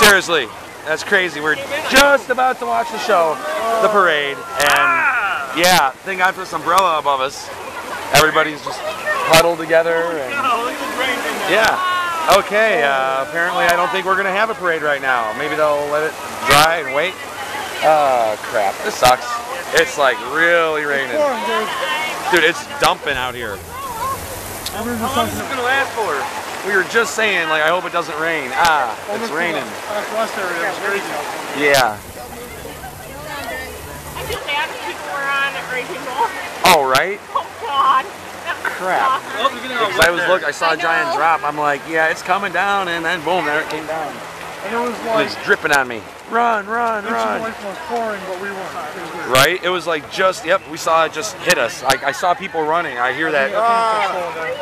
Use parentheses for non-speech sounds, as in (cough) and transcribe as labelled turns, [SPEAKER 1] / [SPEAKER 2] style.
[SPEAKER 1] Seriously, that's crazy. We're just about to watch the show, the parade, and yeah, thank God for this umbrella above us. Everybody's just huddled together. And, yeah. Okay. Uh, apparently, I don't think we're gonna have a parade right now. Maybe they'll let it dry and wait. Oh crap! This sucks. It's like really raining. Dude, it's dumping out here. How long is this gonna last for? We were just saying, like, I hope it doesn't rain. Ah, it's raining.
[SPEAKER 2] West area, it's crazy.
[SPEAKER 1] Yeah.
[SPEAKER 3] I feel bad that people were on at Raging Bull.
[SPEAKER 1] Oh, right? (laughs)
[SPEAKER 3] Oh God. That
[SPEAKER 1] Crap. Because I was look, I saw a giant drop. I'm like, yeah, it's coming down, and then boom, there it came down.
[SPEAKER 2] And it was
[SPEAKER 1] It
[SPEAKER 2] like,
[SPEAKER 1] was dripping on me. Run, run, run.
[SPEAKER 2] was pouring, but we weren't. It was weird.
[SPEAKER 1] Right? It was like just, yep, we saw it just hit us. I, I saw people running. I hear that.
[SPEAKER 2] I think it's
[SPEAKER 1] Ah.
[SPEAKER 2] slowing down.